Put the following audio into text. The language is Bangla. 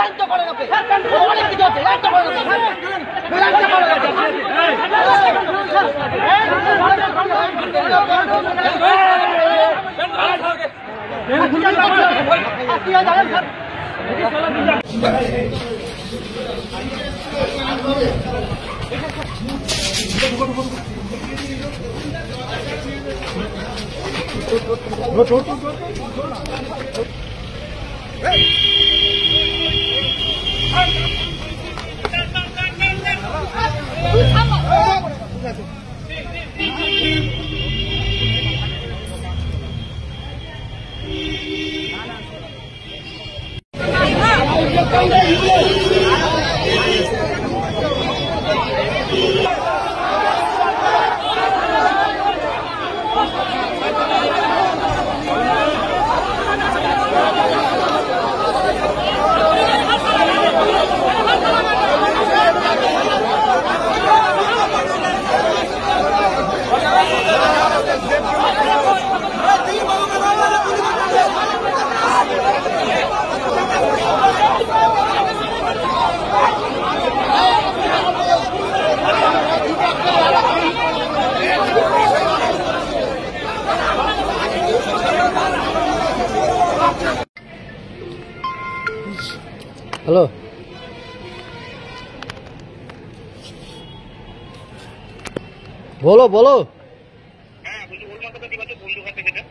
হ্যালো বলো বলো Go, go, go, go. দিবা তো বন্ধু হাতে যেটা